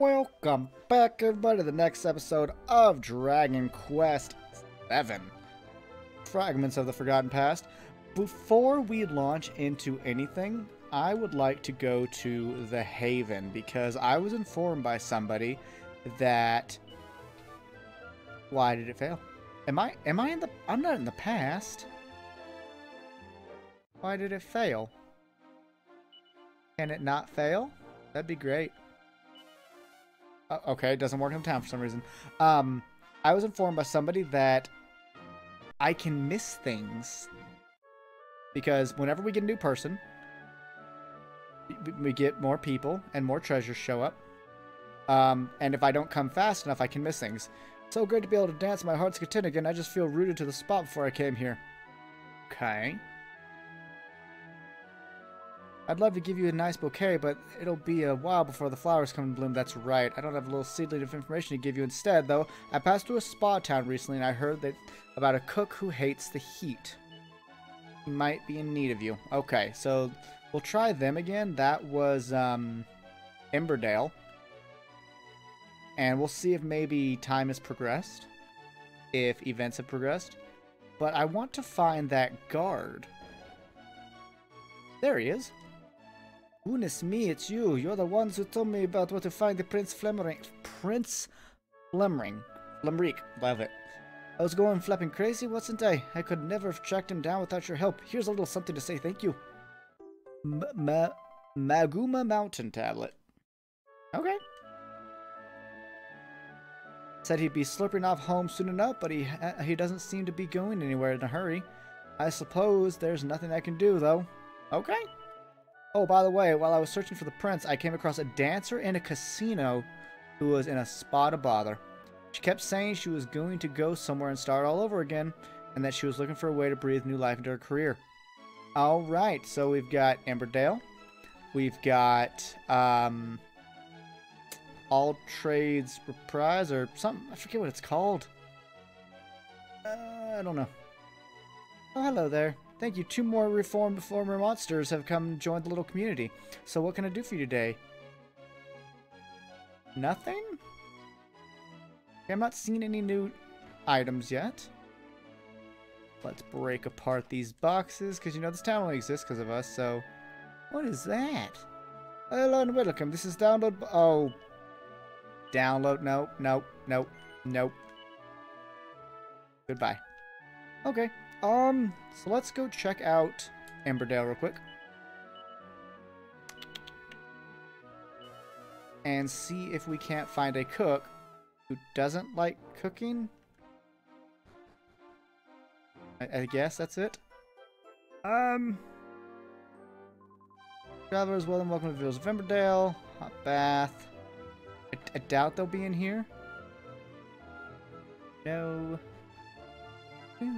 Welcome back, everybody, to the next episode of Dragon Quest VII Fragments of the Forgotten Past. Before we launch into anything, I would like to go to the Haven because I was informed by somebody that. Why did it fail? Am I am I in the I'm not in the past. Why did it fail? Can it not fail? That'd be great. Uh, okay, it doesn't work in town for some reason. Um, I was informed by somebody that I can miss things because whenever we get a new person, we- get more people and more treasures show up. Um, and if I don't come fast enough, I can miss things. So great to be able to dance my heart's content again. I just feel rooted to the spot before I came here. Okay. I'd love to give you a nice bouquet, but it'll be a while before the flowers come in bloom. That's right. I don't have a little seedling of information to give you instead, though. I passed through a spa town recently, and I heard that about a cook who hates the heat. He might be in need of you. Okay, so we'll try them again. That was um, Emberdale, and we'll see if maybe time has progressed, if events have progressed. But I want to find that guard. There he is. Goodness me, it's you. You're the ones who told me about where to find the Prince Flemring. Prince Flemring. Flemric. Love it. I was going flapping crazy, wasn't I? I could never have tracked him down without your help. Here's a little something to say thank you. M Ma Maguma Mountain Tablet. Okay. Said he'd be slurping off home soon enough, but he he doesn't seem to be going anywhere in a hurry. I suppose there's nothing I can do, though. Okay. Oh, by the way, while I was searching for the prince, I came across a dancer in a casino who was in a spot of bother. She kept saying she was going to go somewhere and start all over again, and that she was looking for a way to breathe new life into her career. All right, so we've got Emberdale. We've got um, All Trades Reprise or something. I forget what it's called. Uh, I don't know. Oh, hello there. Thank you. Two more reformed former monsters have come and joined the little community. So what can I do for you today? Nothing? I'm not seeing any new items yet. Let's break apart these boxes, because you know this town only exists because of us, so... What is that? Hello and welcome. This is download... Oh. Download... Nope, nope, nope, nope. Goodbye. Okay. Um, so let's go check out Emberdale real quick. And see if we can't find a cook who doesn't like cooking. I, I guess that's it. Um, travelers, well and welcome to the Village of Emberdale. Hot bath. I, I doubt they'll be in here. No. This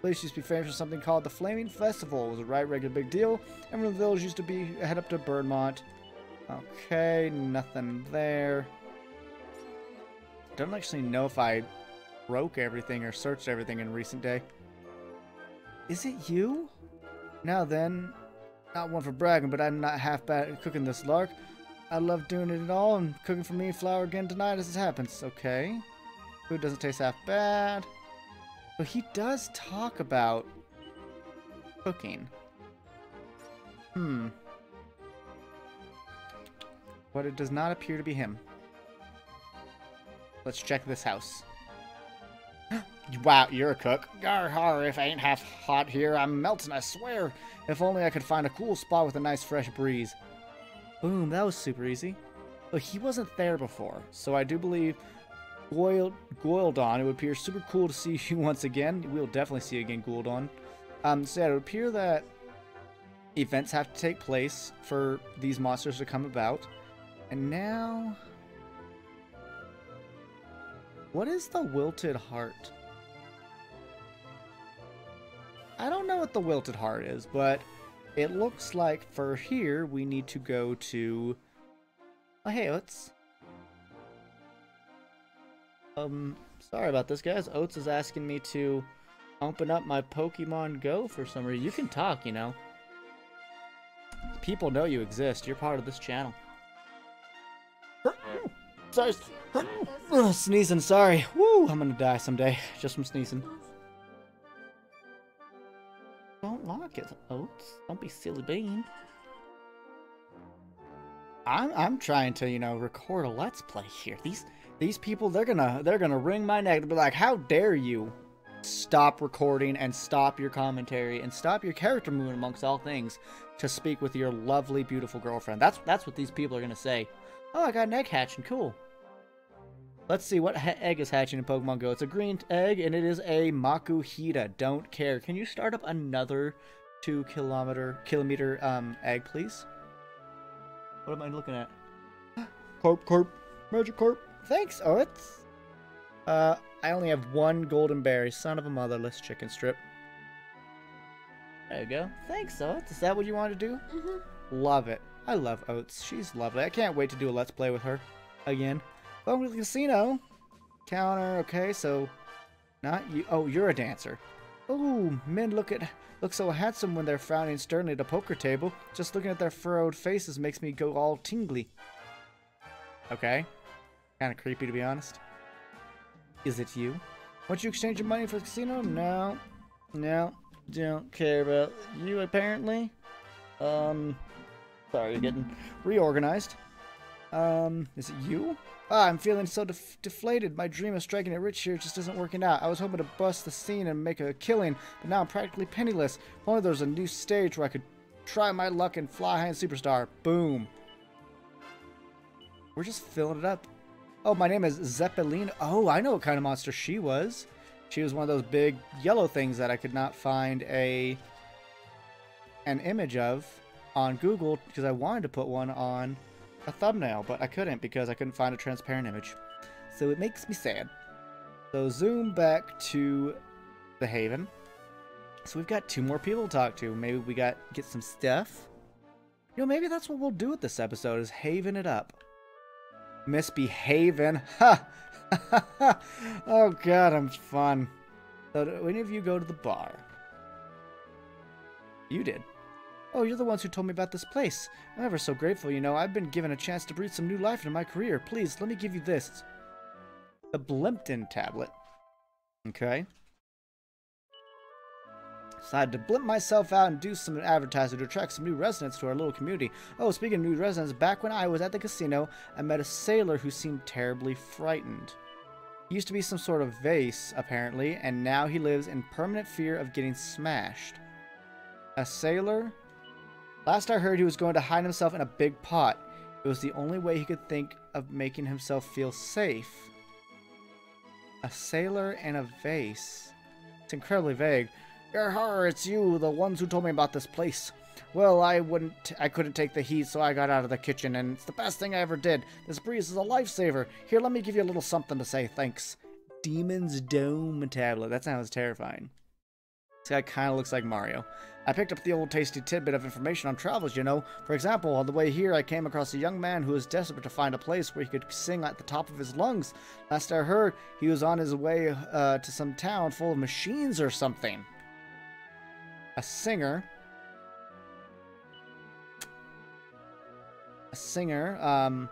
place used to be famous for something called the Flaming Festival. It was a right regular big deal. Everyone in the village used to be head up to Burnmont. Okay, nothing there. Don't actually know if I broke everything or searched everything in recent day. Is it you? Now then, not one for bragging, but I'm not half bad at cooking this lark. I love doing it all and cooking for me flour again tonight as it happens. Okay. Food doesn't taste half bad. But he does talk about cooking. Hmm. But it does not appear to be him. Let's check this house. wow, you're a cook. Gar har, if I ain't half hot here, I'm melting, I swear. If only I could find a cool spot with a nice fresh breeze. Boom, that was super easy. Look, he wasn't there before, so I do believe Goyle, Goildon, it would appear super cool to see you once again. We'll definitely see you again, Goildon. Um, so yeah, it would appear that events have to take place for these monsters to come about. And now... What is the Wilted Heart? I don't know what the Wilted Heart is, but it looks like for here we need to go to... Oh, hey, let's... Um, sorry about this, guys. Oats is asking me to open up my Pokemon Go for some reason. You can talk, you know. people know you exist. You're part of this channel. Sorry. sneezing, sorry. Woo, I'm gonna die someday. Just from sneezing. Lock it, Oats. Don't be silly bean. I'm I'm trying to, you know, record a let's play here. These these people they're gonna they're gonna wring my neck. They'll be like, how dare you stop recording and stop your commentary and stop your character movement amongst all things to speak with your lovely, beautiful girlfriend. That's that's what these people are gonna say. Oh, I got an egg hatching. Cool. Let's see what egg is hatching in Pokemon Go. It's a green egg, and it is a Makuhita. Don't care. Can you start up another two kilometer kilometer um egg, please? What am I looking at? Carp, carp, Magikarp. Thanks, oh it's. Uh, I only have one golden berry. Son of a motherless chicken strip. There you go. Thanks, Oats. Is that what you want to do? Mm-hmm. Love it. I love Oats. She's lovely. I can't wait to do a Let's Play with her again. Welcome to the casino. Counter, okay, so not you. Oh, you're a dancer. Oh, men look at look so handsome when they're frowning sternly at a poker table. Just looking at their furrowed faces makes me go all tingly. Okay, kind of creepy to be honest. Is it you? Want you exchange your money for the casino? No, no, don't care about you apparently. Um, sorry, you're getting reorganized. Um, is it you? Ah, I'm feeling so def deflated. My dream of striking it rich here just isn't working out. I was hoping to bust the scene and make a killing, but now I'm practically penniless. If only there was a new stage where I could try my luck and fly high and superstar. Boom. We're just filling it up. Oh, my name is Zeppelin. Oh, I know what kind of monster she was. She was one of those big yellow things that I could not find a an image of on Google because I wanted to put one on a thumbnail, but I couldn't because I couldn't find a transparent image. So it makes me sad. So zoom back to the Haven. So we've got two more people to talk to. Maybe we got get some stuff. You know, maybe that's what we'll do with this episode is haven it up. Misbehaving. Ha! oh god, I'm fun. So do any of you go to the bar? You did. Oh, you're the ones who told me about this place. I'm ever so grateful, you know. I've been given a chance to breathe some new life into my career. Please, let me give you this. The Blimpton tablet. Okay. Decided to blimp myself out and do some advertising to attract some new residents to our little community. Oh, speaking of new residents, back when I was at the casino, I met a sailor who seemed terribly frightened. He used to be some sort of vase, apparently, and now he lives in permanent fear of getting smashed. A sailor? Last I heard, he was going to hide himself in a big pot. It was the only way he could think of making himself feel safe. A sailor and a vase. It's incredibly vague. Yar, it's you, the ones who told me about this place. Well, I wouldn't, I couldn't take the heat, so I got out of the kitchen, and it's the best thing I ever did. This breeze is a lifesaver. Here, let me give you a little something to say thanks. Demon's Dome tablet. That sounds terrifying. This guy kind of looks like Mario. I picked up the old tasty tidbit of information on travels, you know. For example, on the way here, I came across a young man who was desperate to find a place where he could sing at the top of his lungs. Last I heard, he was on his way uh, to some town full of machines or something. A singer. A singer, um,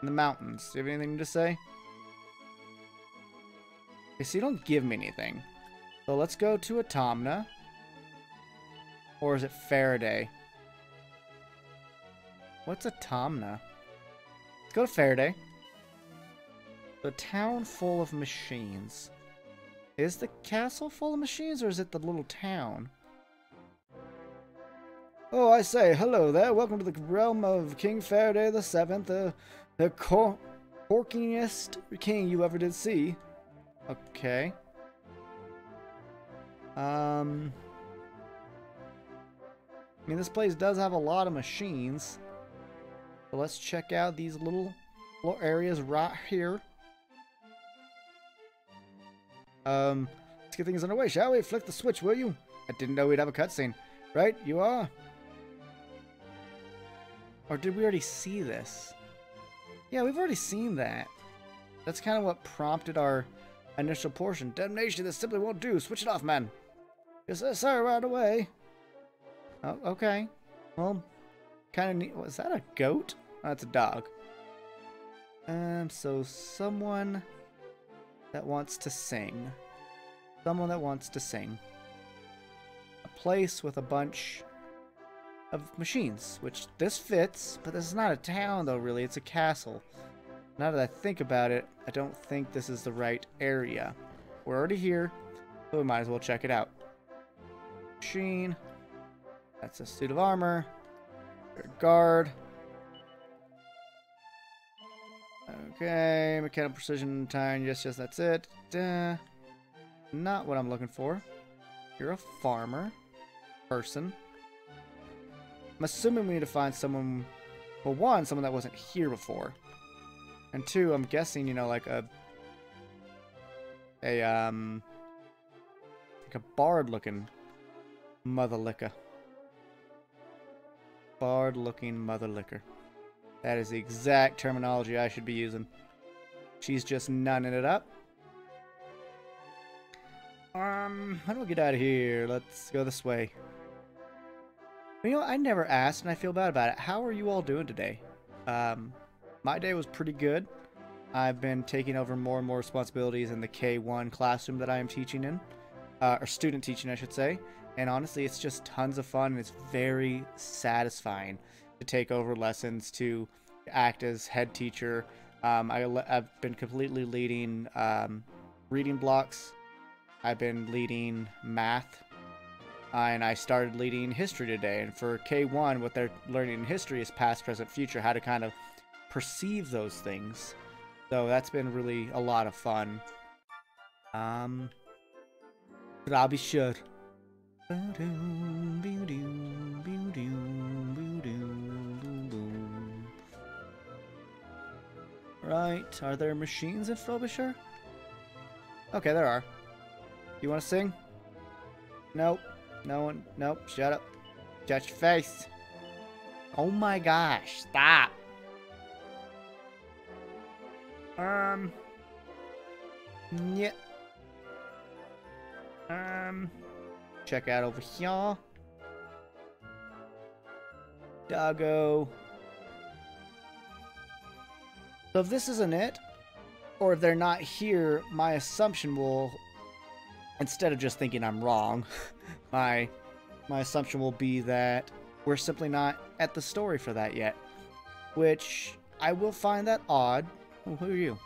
in the mountains. Do you have anything to say? Okay, so you don't give me anything. So let's go to Automna. Or is it Faraday? What's Automna? Let's go to Faraday. The town full of machines. Is the castle full of machines or is it the little town? Oh, I say, hello there. Welcome to the realm of King Faraday the Seventh, uh, the cor corkingest king you ever did see. Okay. Um. I mean, this place does have a lot of machines. So let's check out these little, little areas right here. Um, let's get things underway, shall we? Flick the switch, will you? I didn't know we'd have a cutscene. Right, you are? Or did we already see this? Yeah, we've already seen that. That's kind of what prompted our initial portion. Damnation, this simply won't do. Switch it off, man. Yes, sir, right away. Oh, okay. Well, kind of neat. Was that a goat? Oh, that's a dog. Um, so someone that wants to sing. Someone that wants to sing. A place with a bunch of machines, which this fits, but this is not a town though, really. It's a castle. Now that I think about it, I don't think this is the right area. We're already here, so we might as well check it out. Machine. That's a suit of armor. Guard. Okay, mechanical precision time. Yes, yes, that's it. Duh. Not what I'm looking for. You're a farmer. Person. I'm assuming we need to find someone. Well, one, someone that wasn't here before. And two, I'm guessing, you know, like a. A, um. Like a bard looking mother liquor. Bard looking mother liquor. That is the exact terminology I should be using. She's just nunning it up. Um, how do we get out of here? Let's go this way. You know, I never asked, and I feel bad about it. How are you all doing today? Um, my day was pretty good. I've been taking over more and more responsibilities in the K1 classroom that I am teaching in, uh, or student teaching, I should say. And honestly, it's just tons of fun, and it's very satisfying to take over lessons, to act as head teacher. Um, I, have been completely leading um, reading blocks. I've been leading math. Uh, and I started leading history today. And for K1, what they're learning in history is past, present, future, how to kind of perceive those things. So that's been really a lot of fun. Um, but I'll be sure. Right, are there machines in Frobisher? Okay, there are. You want to sing? Nope. No one. Nope. Shut up. Shut your face. Oh my gosh. Stop. Um. Yeah. Um. Check out over here. Doggo. So if this isn't it, or if they're not here, my assumption will, instead of just thinking I'm wrong, my my assumption will be that we're simply not at the story for that yet. Which I will find that odd. Who are you?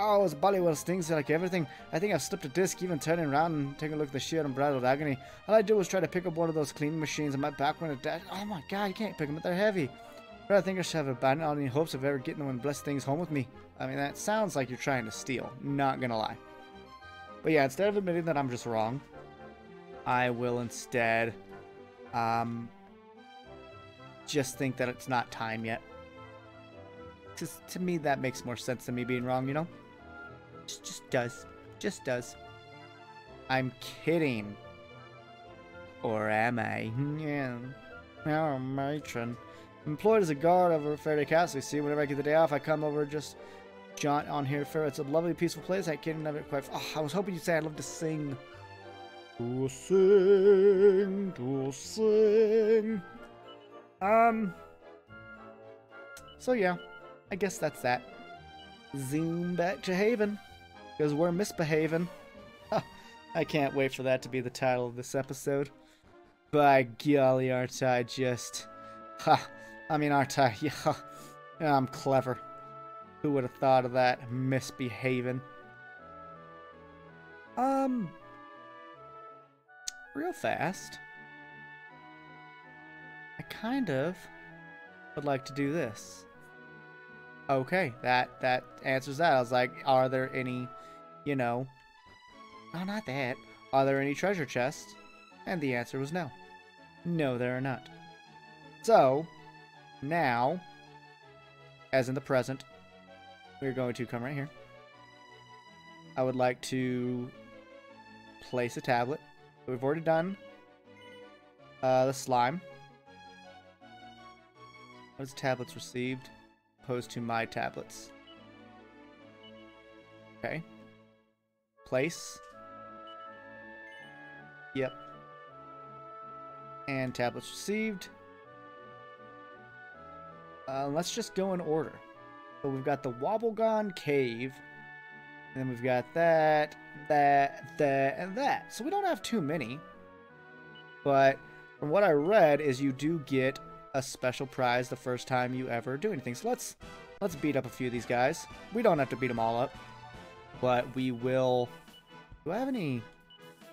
Oh, it's Bullywell things like everything. I think I've slipped a disc, even turning around and taking a look at the sheer unbridled agony. All I did was try to pick up one of those cleaning machines and my back went a Oh my god, you can't pick them up, they're heavy. But I think I should have abandoned all any hopes of ever getting one blessed things home with me. I mean, that sounds like you're trying to steal. Not gonna lie. But yeah, instead of admitting that I'm just wrong, I will instead, um, just think that it's not time yet. Because to me, that makes more sense than me being wrong, you know? Just, just does. Just does. I'm kidding. Or am I? Yeah. Oh, matron. Employed as a guard over at Faraday Castle. See, whenever I get the day off, I come over just jaunt on here. Fair. It's a lovely, peaceful place. I can't never quite. Oh, I was hoping you'd say I'd love to sing. To sing, to sing. Um. So yeah, I guess that's that. Zoom back to Haven, because we're misbehaving. I can't wait for that to be the title of this episode. By golly, aren't I just... Ha! I mean, aren't I? Yeah, I'm clever. Who would have thought of that? Misbehaving. Um, real fast. I kind of would like to do this. Okay, that that answers that. I was like, are there any, you know, no, not that. Are there any treasure chests? And the answer was no. No, there are not. So, now, as in the present, we're going to come right here. I would like to place a tablet. We've already done uh, the slime. Is tablets received opposed to my tablets? Okay. Place. Yep. And tablets received. Uh, let's just go in order. So we've got the Wobblegone Cave, and then we've got that, that, that, and that. So we don't have too many. But from what I read is you do get a special prize the first time you ever do anything. So let's let's beat up a few of these guys. We don't have to beat them all up, but we will. Do I have any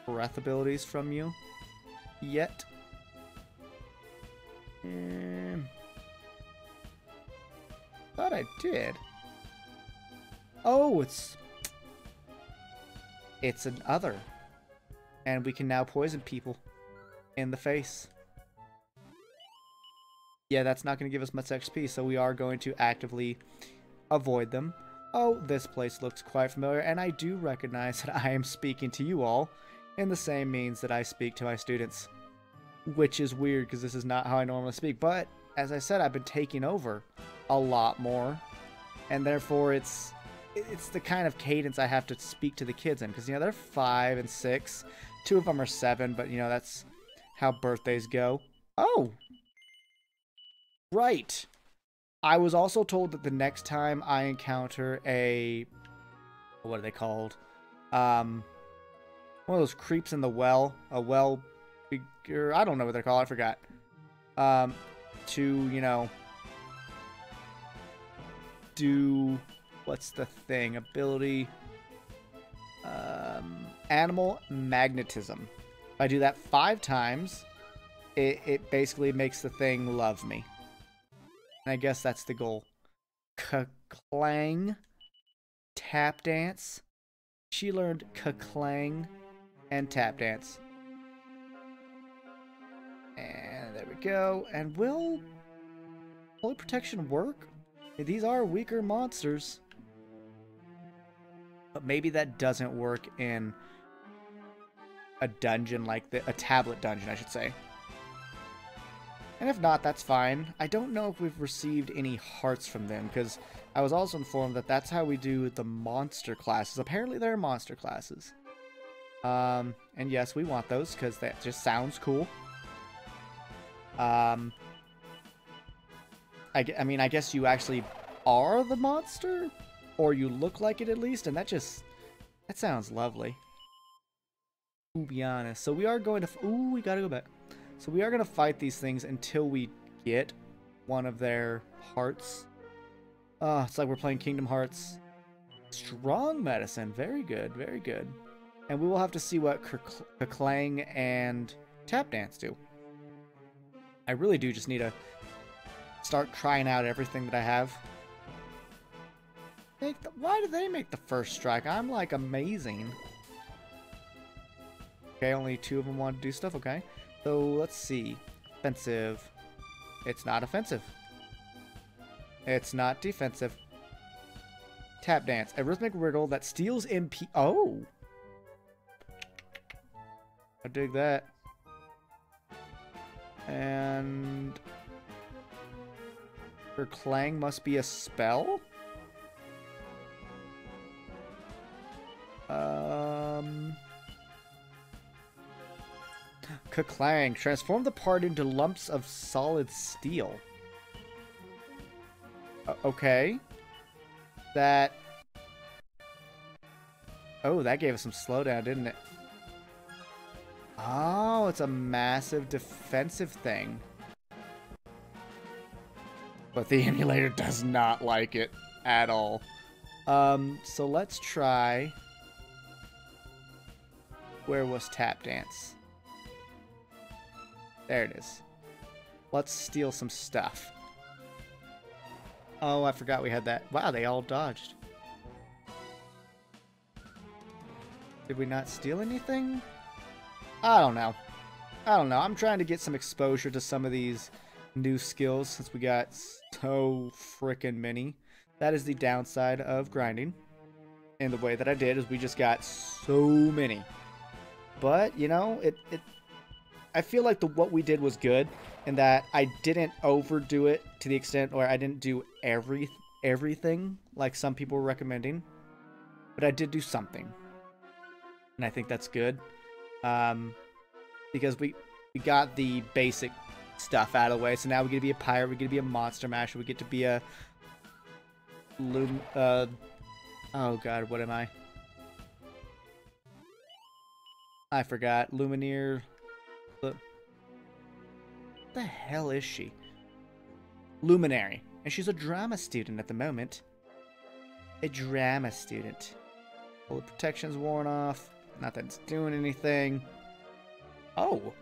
breath abilities from you yet? Um, thought I did. Oh, it's it's an other, and we can now poison people in the face. Yeah, that's not going to give us much XP, so we are going to actively avoid them. Oh, this place looks quite familiar, and I do recognize that I am speaking to you all in the same means that I speak to my students. Which is weird, because this is not how I normally speak, but as I said, I've been taking over a lot more, and therefore it's it's the kind of cadence I have to speak to the kids in, because, you know, they're five and six. Two of them are seven, but, you know, that's how birthdays go. Oh! Right. I was also told that the next time I encounter a what are they called? Um one of those creeps in the well, a well figure, I don't know what they're called, I forgot. Um to, you know, do what's the thing? Ability um animal magnetism. If I do that five times, it, it basically makes the thing love me. And I guess that's the goal. Ka-clang. Tap dance. She learned ka-clang and tap dance. And there we go. And will Holy Protection work? These are weaker monsters. But maybe that doesn't work in a dungeon like the a tablet dungeon, I should say. And if not, that's fine. I don't know if we've received any hearts from them, because I was also informed that that's how we do the monster classes. Apparently there are monster classes. Um, and yes, we want those, because that just sounds cool. Um, I, I mean, I guess you actually are the monster? Or you look like it at least, and that just, that sounds lovely. To be honest. So we are going to... Ooh, we gotta go back. So we are going to fight these things until we get one of their hearts. Oh, it's like we're playing Kingdom Hearts. Strong medicine. Very good. Very good. And we will have to see what Ka-clang and Tap Dance do. I really do just need to start trying out everything that I have. The, why do they make the first strike? I'm like amazing. Okay, only two of them want to do stuff. Okay. So let's see. Offensive. It's not offensive. It's not defensive. Tap dance. A rhythmic riddle that steals MP. Oh! I dig that. And... Her clang must be a spell? Um... Ka-clang. Transform the part into lumps of solid steel. Uh, okay. That... Oh, that gave us some slowdown, didn't it? Oh, it's a massive defensive thing. But the emulator does not like it at all. Um, so let's try... Where was Tap Dance? There it is. Let's steal some stuff. Oh, I forgot we had that. Wow, they all dodged. Did we not steal anything? I don't know. I don't know. I'm trying to get some exposure to some of these new skills since we got so freaking many. That is the downside of grinding. And the way that I did is we just got so many. But, you know, it, it I feel like the what we did was good in that I didn't overdo it to the extent where I didn't do every everything like some people were recommending, but I did do something, and I think that's good, um, because we we got the basic stuff out of the way. So now we get to be a pirate, we get to be a monster masher, we get to be a Lum uh oh god, what am I? I forgot. Lumineer. The hell is she? Luminary. And she's a drama student at the moment. A drama student. All the protection's worn off. Not that it's doing anything. Oh.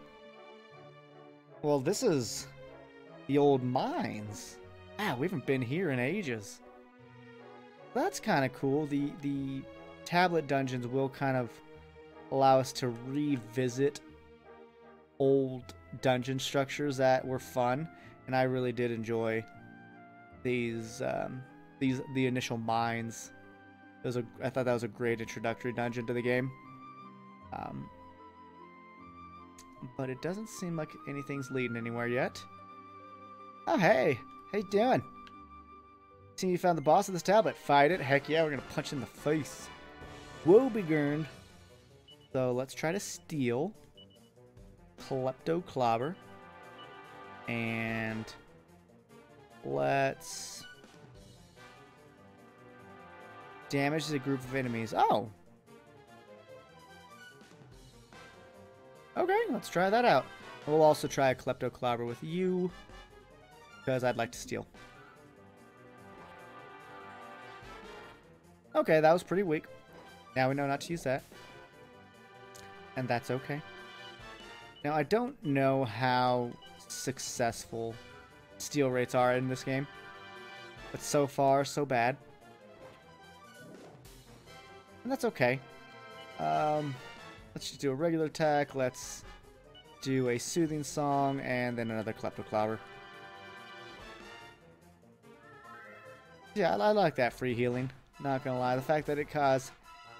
Well, this is the old mines. Ah, we haven't been here in ages. That's kind of cool. The the tablet dungeons will kind of allow us to revisit old dungeon structures that were fun, and I really did enjoy these um, these the initial mines. It was a I thought that was a great introductory dungeon to the game. Um, but it doesn't seem like anything's leading anywhere yet. Oh hey, how you doing? See you found the boss of this tablet. Fight it. Heck yeah, we're gonna punch in the face. Woe begurned. So let's try to steal. Klepto Clobber. And let's damage the group of enemies. Oh. Okay, let's try that out. We'll also try a Klepto Clobber with you. Because I'd like to steal. Okay, that was pretty weak. Now we know not to use that. And that's okay. Now, I don't know how successful steal rates are in this game. But so far, so bad. And that's okay. Um, let's just do a regular attack. Let's do a soothing song and then another Kleptoclobber. Yeah, I, I like that free healing. Not gonna lie. The fact that it caused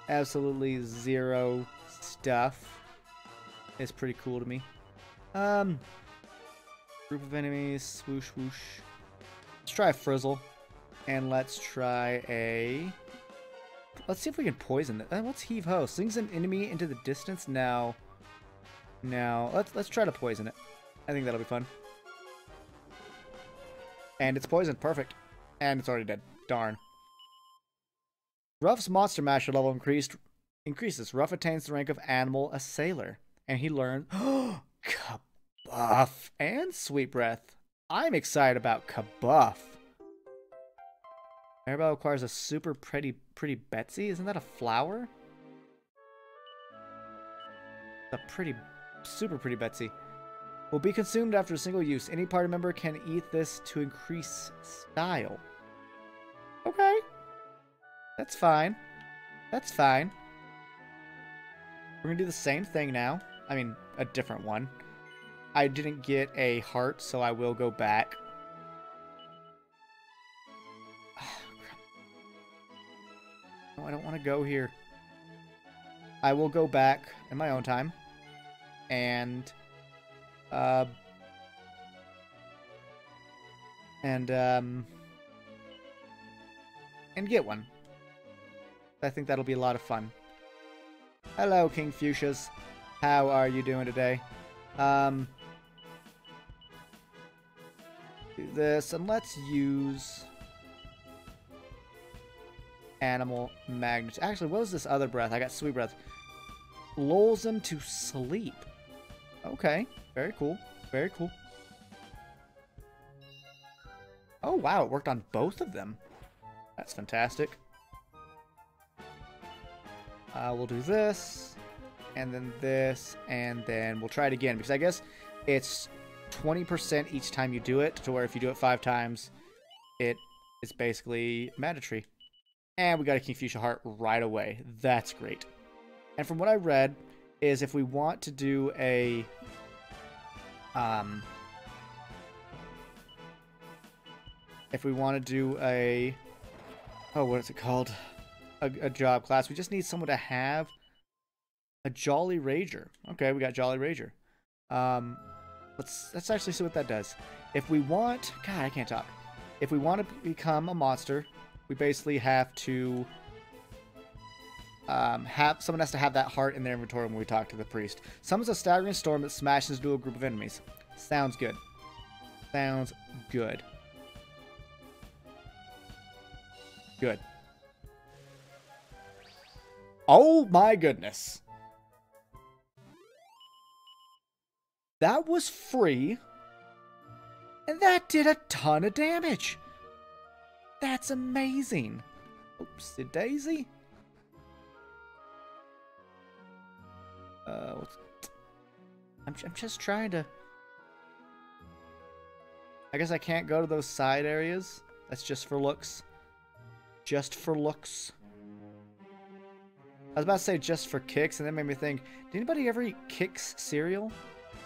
absolutely zero stuff is pretty cool to me. Um, group of enemies, swoosh, swoosh. Let's try a Frizzle, and let's try a... Let's see if we can poison it. Uh, what's Heave Ho? Slings an enemy into the distance? now. Now Let's, let's try to poison it. I think that'll be fun. And it's poisoned. Perfect. And it's already dead. Darn. Ruff's Monster master level increased increases. Ruff attains the rank of Animal Assailer. And he learned Kabuff and Sweet Breath. I'm excited about Kabuff. Maribel requires a super pretty pretty Betsy. Isn't that a flower? A pretty super pretty Betsy. Will be consumed after a single use. Any party member can eat this to increase style. Okay. That's fine. That's fine. We're gonna do the same thing now. I mean, a different one. I didn't get a heart, so I will go back. no, I don't want to go here. I will go back in my own time. And... Uh... And, um... And get one. I think that'll be a lot of fun. Hello, King Fuchsias. How are you doing today? Um, do this, and let's use animal magnet. Actually, what was this other breath? I got sweet breath. Lulls him to sleep. Okay, very cool. Very cool. Oh, wow, it worked on both of them. That's fantastic. Uh, we'll do this, and then this, and then we'll try it again, because I guess it's 20% each time you do it, to where if you do it five times, it is basically mandatory. And we got a Fuchsia Heart right away. That's great. And from what I read, is if we want to do a... Um, if we want to do a... Oh, what is it called? a, a job class. We just need someone to have a Jolly Rager. Okay, we got Jolly Rager. Um, let's let's actually see what that does. If we want, God, I can't talk. If we want to become a monster, we basically have to um, have someone has to have that heart in their inventory when we talk to the priest. Summons a staggering storm that smashes into a group of enemies. Sounds good. Sounds good. Good. Oh my goodness. That was free. And that did a ton of damage. That's amazing. Oops, Oopsie daisy. Uh, I'm, I'm just trying to... I guess I can't go to those side areas. That's just for looks. Just for looks. I was about to say just for kicks, and that made me think, did anybody ever eat Kix cereal?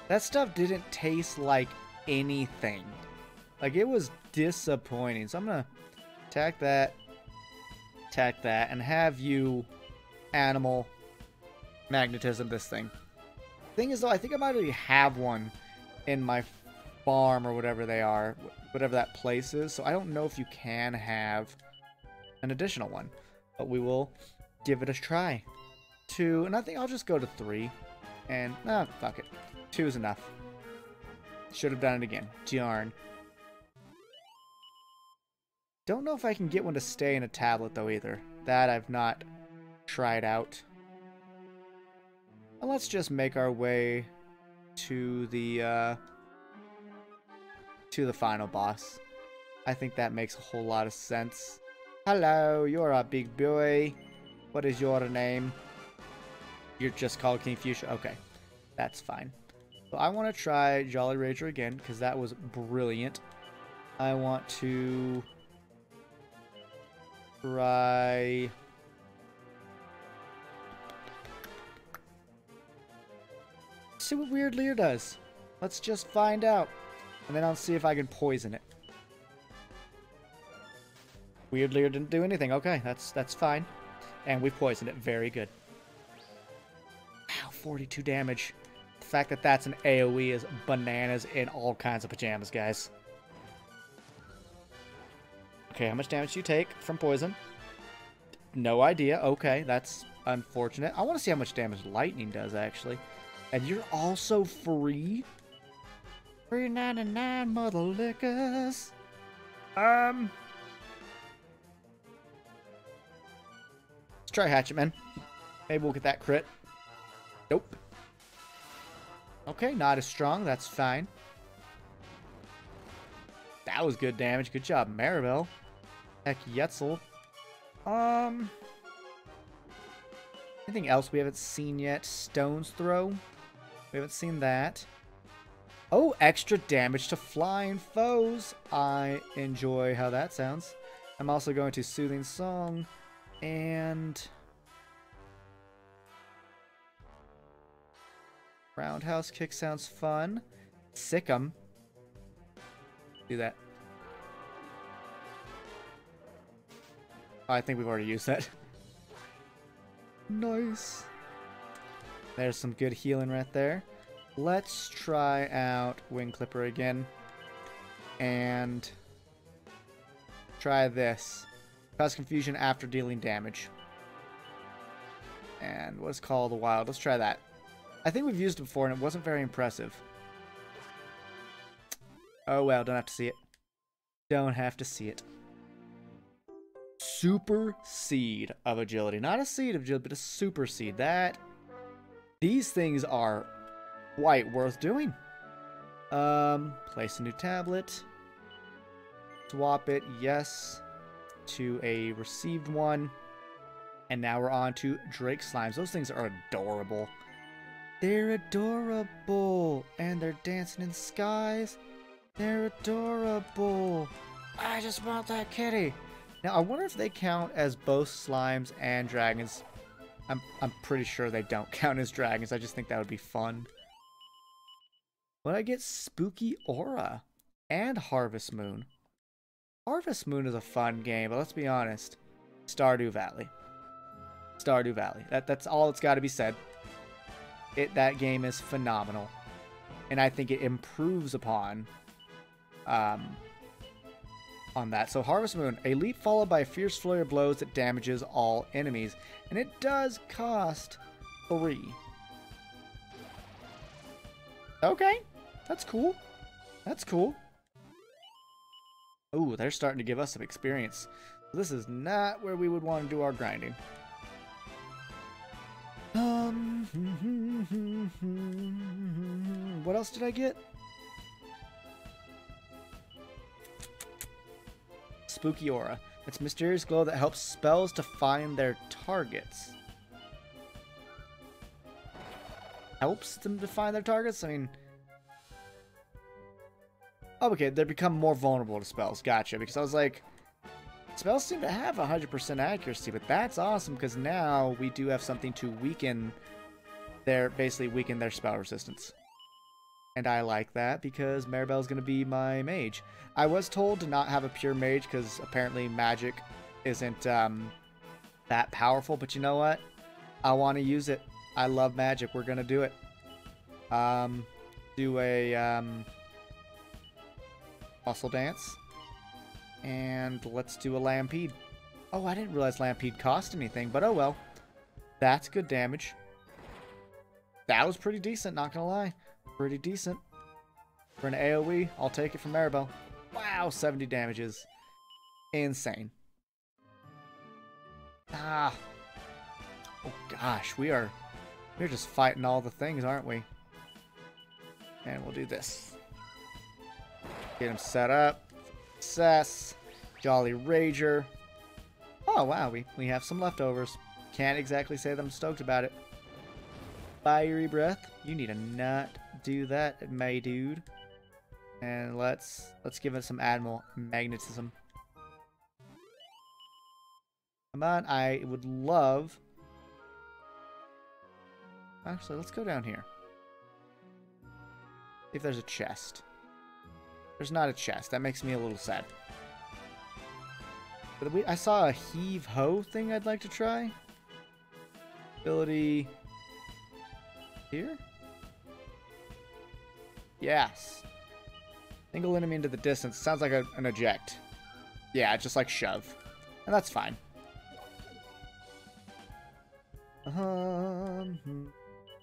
That stuff didn't taste like anything. Like, it was disappointing. So I'm going to attack that, attack that, and have you animal magnetism this thing. Thing is, though, I think I might already have one in my farm or whatever they are, whatever that place is. So I don't know if you can have an additional one, but we will give it a try. Two, and I think I'll just go to three. And, nah, fuck it. Two is enough. Should have done it again. Darn. Don't know if I can get one to stay in a tablet, though, either. That I've not tried out. Let's just make our way to the, uh, to the final boss. I think that makes a whole lot of sense. Hello, you're a big boy. What is your name? You're just called King Fuchsia? Okay, that's fine. So I want to try Jolly Rager again, because that was brilliant. I want to try... see what Weird Leer does. Let's just find out. And then I'll see if I can poison it. Weird Leer didn't do anything. Okay, that's that's fine. And we poisoned it. Very good. Wow, 42 damage. Fact that that's an AoE is bananas in all kinds of pajamas, guys. Okay, how much damage do you take from poison? No idea. Okay, that's unfortunate. I want to see how much damage lightning does, actually. And you're also free? 399 mother lickers. Um... Let's try Hatchet Man. Maybe we'll get that crit. Nope. Okay, not as strong. That's fine. That was good damage. Good job, Maribel. Heck, Yetzel. Um... Anything else we haven't seen yet? Stone's Throw. We haven't seen that. Oh, extra damage to flying foes. I enjoy how that sounds. I'm also going to Soothing Song. And... Roundhouse kick sounds fun. Sick 'em. Do that. Oh, I think we've already used that. nice. There's some good healing right there. Let's try out Wing Clipper again. And try this. Cause confusion after dealing damage. And what's called a wild? Let's try that. I think we've used it before and it wasn't very impressive. Oh well, don't have to see it. Don't have to see it. Super seed of agility. Not a seed of agility, but a super seed. That these things are quite worth doing. Um, place a new tablet. Swap it, yes to a received one. And now we're on to Drake Slimes. Those things are adorable. They're adorable. And they're dancing in skies. They're adorable. I just want that kitty. Now, I wonder if they count as both slimes and dragons. I'm, I'm pretty sure they don't count as dragons. I just think that would be fun. But I get Spooky Aura and Harvest Moon. Harvest Moon is a fun game, but let's be honest. Stardew Valley. Stardew Valley. That, that's all that's got to be said. It That game is phenomenal. And I think it improves upon um, on that. So Harvest Moon, a leap followed by fierce flurry of blows that damages all enemies. And it does cost three. Okay, that's cool. That's cool. Ooh, they're starting to give us some experience. This is not where we would want to do our grinding. Um, what else did I get? Spooky Aura. It's mysterious glow that helps spells to find their targets. Helps them to find their targets? I mean... Oh, okay, they become more vulnerable to spells. Gotcha, because I was like... Spells seem to have 100% accuracy, but that's awesome because now we do have something to weaken their, basically weaken their spell resistance. And I like that because Maribel's going to be my mage. I was told to not have a pure mage because apparently magic isn't um, that powerful, but you know what? I want to use it. I love magic. We're going to do it. Um, do a um, muscle dance. And let's do a Lampede. Oh, I didn't realize Lampede cost anything, but oh well. That's good damage. That was pretty decent, not gonna lie. Pretty decent. For an AoE, I'll take it from Maribel. Wow, 70 damages. Insane. Ah. Oh gosh, we are we're just fighting all the things, aren't we? And we'll do this. Get him set up. Success. Jolly Rager. Oh, wow, we, we have some leftovers. Can't exactly say that I'm stoked about it. Fiery Breath. You need to not do that, my dude. And let's let's give it some Admiral Magnetism. Come on, I would love... Actually, let's go down here. See if there's a chest. There's not a chest. That makes me a little sad. But we, I saw a heave ho thing I'd like to try. Ability here? Yes. Single enemy into the distance. Sounds like a, an eject. Yeah, just like shove. And that's fine. Um,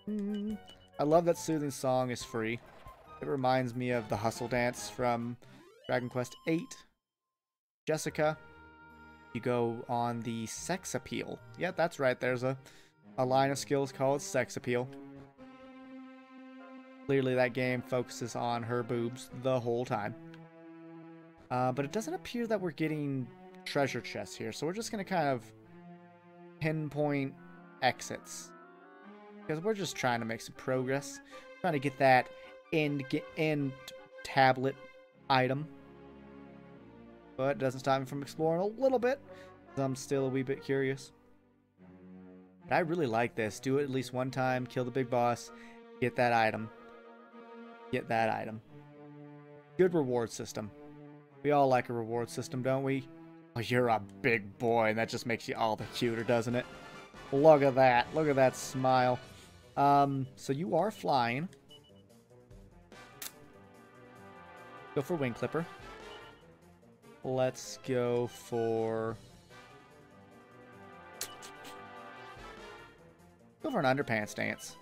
hmm. I love that soothing song is free. It reminds me of the hustle dance from Dragon Quest VIII. Jessica, you go on the sex appeal. Yeah, that's right. There's a, a line of skills called sex appeal. Clearly that game focuses on her boobs the whole time. Uh, but it doesn't appear that we're getting treasure chests here, so we're just going to kind of pinpoint exits. Because we're just trying to make some progress. Trying to get that end end tablet item. But it doesn't stop me from exploring a little bit. I'm still a wee bit curious. But I really like this. Do it at least one time, kill the big boss, get that item. Get that item. Good reward system. We all like a reward system, don't we? Oh, you're a big boy, and that just makes you all the cuter, doesn't it? Look at that. Look at that smile. Um, so you are flying. Go for Wing Clipper. Let's go for... Go for an underpants dance.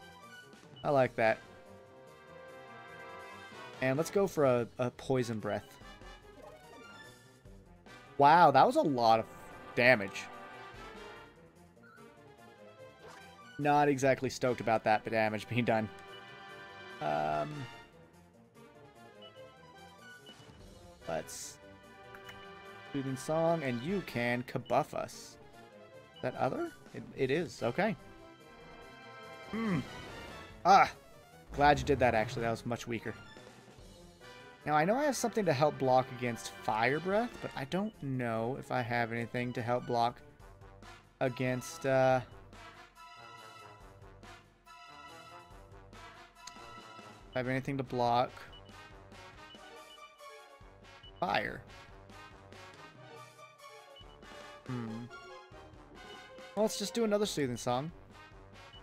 I like that. And let's go for a, a poison breath. Wow, that was a lot of damage. Not exactly stoked about that damage being done. Um, Let's soothing song, and you can kabuff us. That other? It, it is. Okay. Hmm. Ah. Glad you did that, actually. That was much weaker. Now, I know I have something to help block against Fire Breath, but I don't know if I have anything to help block against, uh... I have anything to block fire. Hmm. Well, let's just do another soothing song.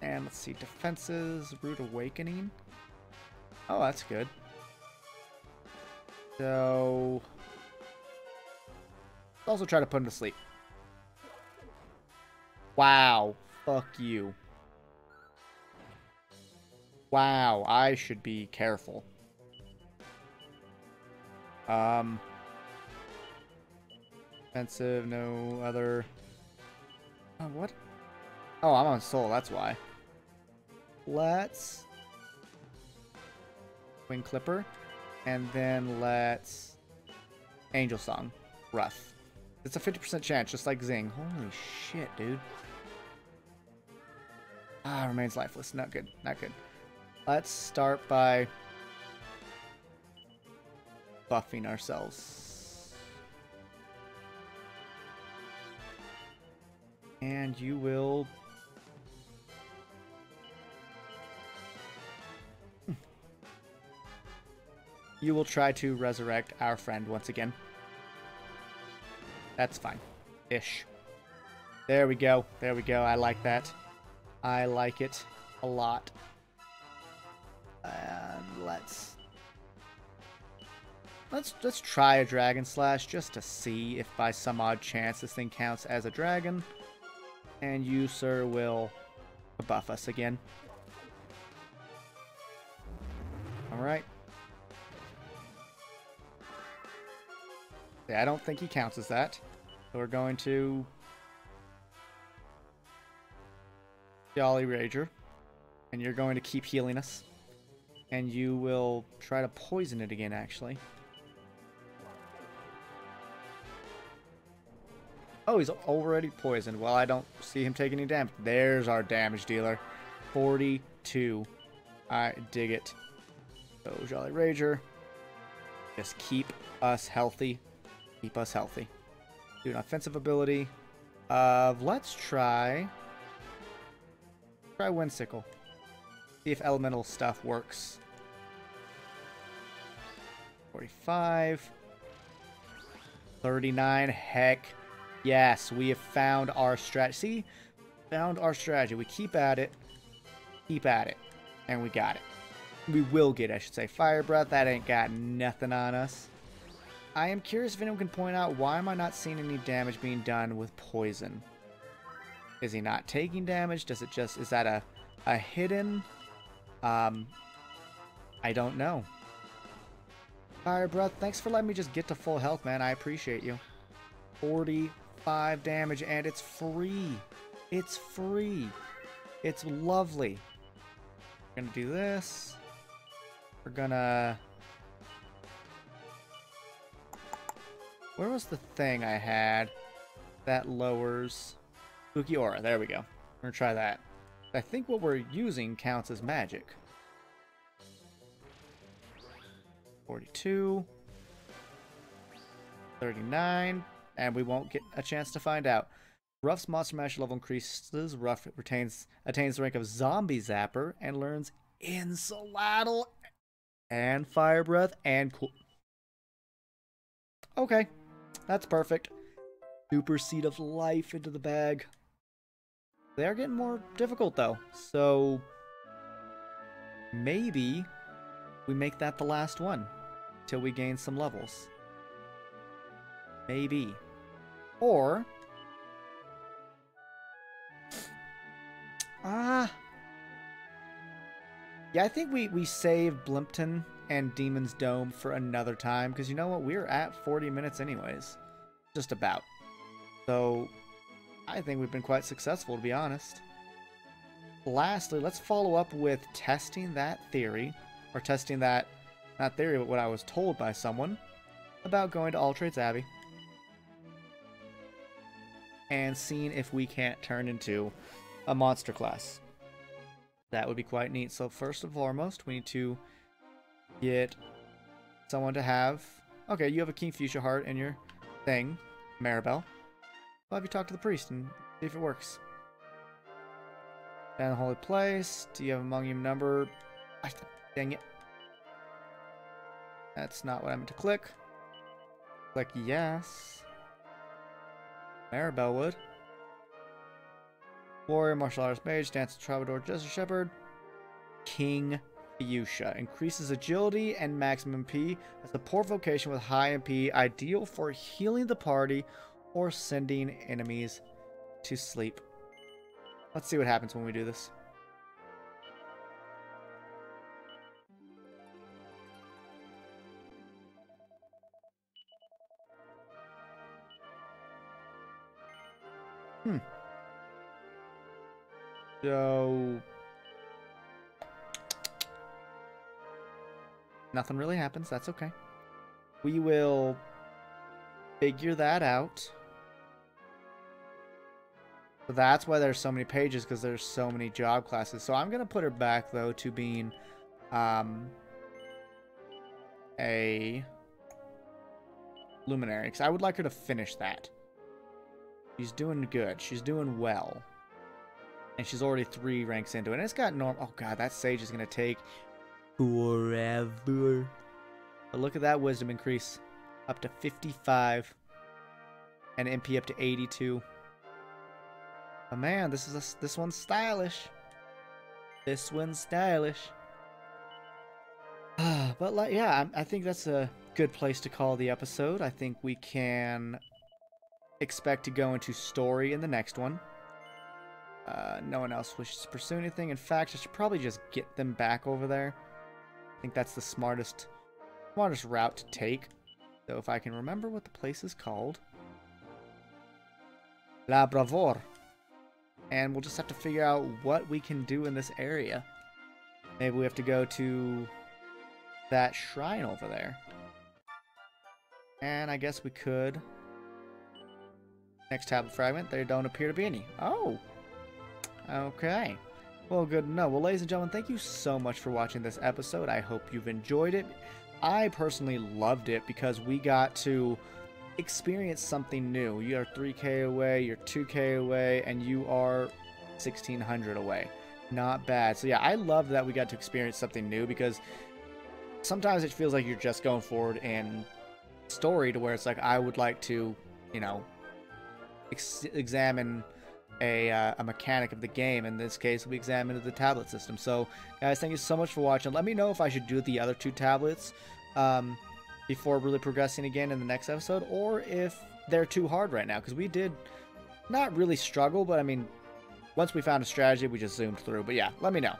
And let's see, defenses, rude awakening. Oh, that's good. So, let's also try to put him to sleep. Wow, fuck you. Wow, I should be careful. Um, Offensive, no other. Oh, what? Oh, I'm on soul, that's why. Let's. Wing Clipper. And then let's. Angel Song. Rough. It's a 50% chance, just like Zing. Holy shit, dude. Ah, remains lifeless. Not good. Not good. Let's start by buffing ourselves. And you will... You will try to resurrect our friend once again. That's fine. Ish. There we go. There we go. I like that. I like it a lot. And let's let's let's try a dragon slash just to see if by some odd chance this thing counts as a dragon. And you, sir, will buff us again. Alright. Yeah, I don't think he counts as that. So we're going to Jolly Rager. And you're going to keep healing us. And you will try to poison it again, actually. Oh, he's already poisoned. Well, I don't see him taking any damage. There's our damage dealer. 42. I dig it. So, Jolly Rager. Just keep us healthy. Keep us healthy. Do an offensive ability Uh, let's try Try Windsickle. See if elemental stuff works. 45. 39. Heck. Yes, we have found our strategy. See? Found our strategy. We keep at it. Keep at it. And we got it. We will get, I should say. Fire Breath, that ain't got nothing on us. I am curious if anyone can point out why am I not seeing any damage being done with poison? Is he not taking damage? Does it just, is that a, a hidden? Um, I don't know. Fire Breath, thanks for letting me just get to full health, man. I appreciate you. 45 damage, and it's free. It's free. It's lovely. We're gonna do this. We're gonna... Where was the thing I had that lowers... Spooky Aura, there we go. We're gonna try that. I think what we're using counts as magic. 42. 39. And we won't get a chance to find out. Ruff's Monster Mash level increases. Ruff retains attains the rank of Zombie Zapper and learns Insulatle and Fire Breath and cool. Okay, that's perfect. Super Seed of Life into the bag. They are getting more difficult though, so maybe we make that the last one till we gain some levels. Maybe. Or Ah. Uh, yeah, I think we we save Blimpton and Demon's Dome for another time because you know what? We're at 40 minutes anyways. Just about. So I think we've been quite successful, to be honest. Lastly, let's follow up with testing that theory, or testing that, not theory, but what I was told by someone about going to All Trades Abbey and seeing if we can't turn into a monster class. That would be quite neat. So first and foremost, we need to get someone to have... Okay, you have a King Fuchsia heart in your thing, Maribel. I'll have you talk to the priest and see if it works. And the holy place. Do you have among you number? Dang it. That's not what I meant to click. Click yes. Maribel would. Warrior, martial arts mage, dance troubadour, Jester Shepherd. King Fuchsia. Increases agility and maximum P. A support vocation with high MP. Ideal for healing the party or sending enemies to sleep. Let's see what happens when we do this. So nothing really happens. That's okay. We will figure that out. So that's why there's so many pages because there's so many job classes. So I'm gonna put her back though to being um, a luminary because I would like her to finish that. She's doing good. She's doing well. And she's already three ranks into it. And it's got norm. Oh god, that sage is gonna take forever. But look at that wisdom increase, up to 55, and MP up to 82. But man, this is a, this one's stylish. This one's stylish. Ah, but like, yeah, I, I think that's a good place to call the episode. I think we can expect to go into story in the next one. Uh, no one else wishes to pursue anything. In fact, I should probably just get them back over there. I think that's the smartest, smartest route to take. So if I can remember what the place is called. La Bravor. And we'll just have to figure out what we can do in this area. Maybe we have to go to that shrine over there. And I guess we could. Next tablet fragment, there don't appear to be any. Oh! Okay. Well, good to know. Well, ladies and gentlemen, thank you so much for watching this episode. I hope you've enjoyed it. I personally loved it because we got to experience something new. You are 3k away, you're 2k away, and you are 1600 away. Not bad. So yeah, I love that we got to experience something new because sometimes it feels like you're just going forward in story to where it's like I would like to, you know, ex examine a, uh, a mechanic of the game. In this case, we examined the tablet system. So, guys, thank you so much for watching. Let me know if I should do the other two tablets um, before really progressing again in the next episode, or if they're too hard right now. Because we did not really struggle, but I mean, once we found a strategy, we just zoomed through. But yeah, let me know.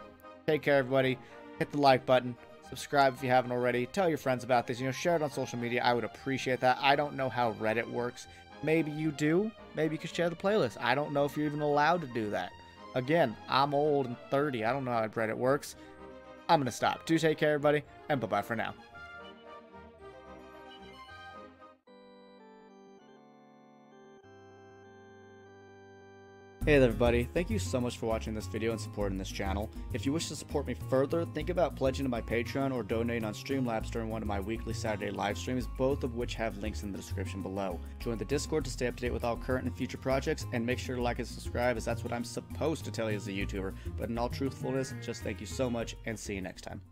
Take care, everybody. Hit the like button. Subscribe if you haven't already. Tell your friends about this. You know, share it on social media. I would appreciate that. I don't know how Reddit works. Maybe you do. Maybe you could share the playlist. I don't know if you're even allowed to do that. Again, I'm old and 30. I don't know how Reddit works. I'm going to stop. Do take care, everybody, and bye-bye for now. Hey there everybody, thank you so much for watching this video and supporting this channel. If you wish to support me further, think about pledging to my Patreon or donating on Streamlabs during one of my weekly Saturday live streams, both of which have links in the description below. Join the Discord to stay up to date with all current and future projects, and make sure to like and subscribe as that's what I'm supposed to tell you as a YouTuber. But in all truthfulness, just thank you so much and see you next time.